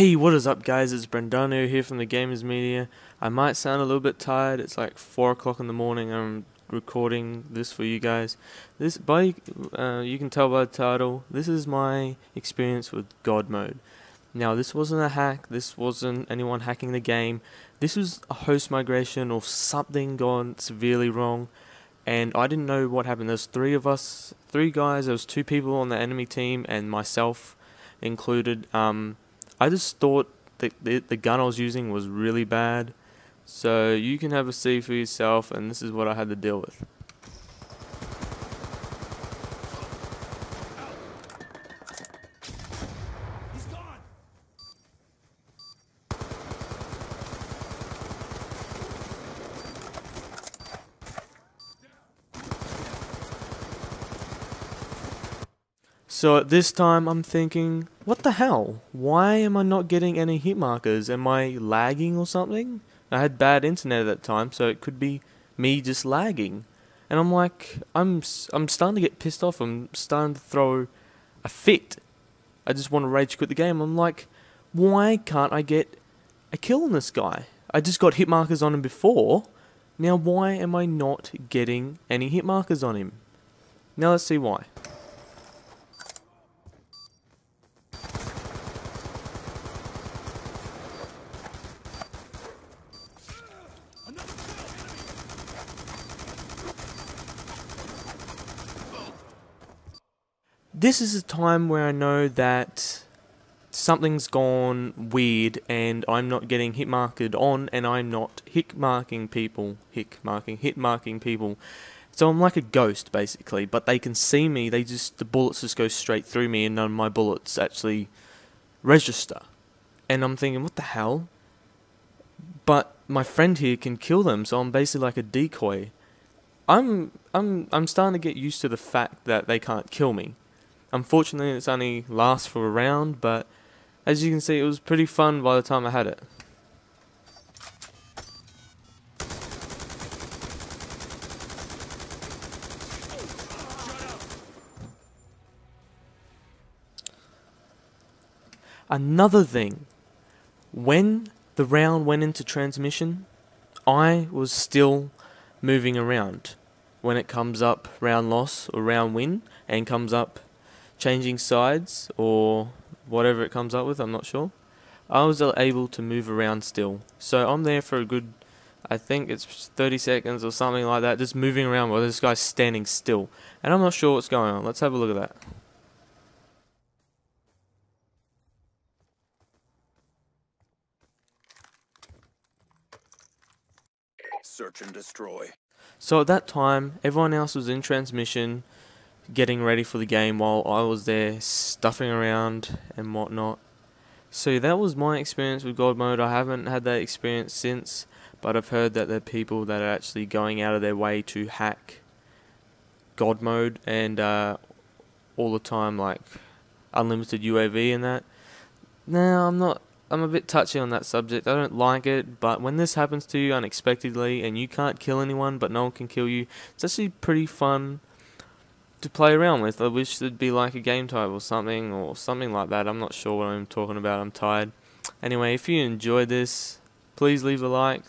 Hey, what is up guys, it's Brendandio here from the Gamers Media. I might sound a little bit tired, it's like 4 o'clock in the morning, I'm recording this for you guys. This, by, uh, you can tell by the title, this is my experience with God Mode. Now this wasn't a hack, this wasn't anyone hacking the game, this was a host migration or something gone severely wrong and I didn't know what happened. There's three of us, three guys, there was two people on the enemy team and myself included. Um, I just thought the, the, the gun I was using was really bad. So you can have a see for yourself and this is what I had to deal with. So at this time I'm thinking, what the hell? Why am I not getting any hit markers? Am I lagging or something? I had bad internet at that time, so it could be me just lagging. And I'm like, I'm I'm starting to get pissed off. I'm starting to throw a fit. I just want to rage quit the game. I'm like, why can't I get a kill on this guy? I just got hit markers on him before. Now why am I not getting any hit markers on him? Now let's see why. This is a time where I know that something's gone weird and I'm not getting hit marked on and I'm not hit marking people, hit marking, hit marking people. So I'm like a ghost basically, but they can see me, they just, the bullets just go straight through me and none of my bullets actually register. And I'm thinking, what the hell? But my friend here can kill them, so I'm basically like a decoy. I'm I'm I'm starting to get used to the fact that they can't kill me. Unfortunately, it's only lasts for a round, but as you can see, it was pretty fun by the time I had it. Another thing, when the round went into transmission, I was still moving around. When it comes up round loss or round win and comes up changing sides or whatever it comes up with, I'm not sure. I was able to move around still. So I'm there for a good, I think it's 30 seconds or something like that, just moving around while this guy's standing still. And I'm not sure what's going on. Let's have a look at that. Search and destroy. So at that time, everyone else was in transmission, getting ready for the game while I was there stuffing around and whatnot. So that was my experience with God mode. I haven't had that experience since, but I've heard that there are people that are actually going out of their way to hack God mode and uh, all the time like unlimited UAV and that. Now I'm not. I'm a bit touchy on that subject. I don't like it, but when this happens to you unexpectedly and you can't kill anyone, but no one can kill you, it's actually pretty fun to play around with. I wish there'd be like a game type or something or something like that. I'm not sure what I'm talking about. I'm tired. Anyway, if you enjoyed this, please leave a like.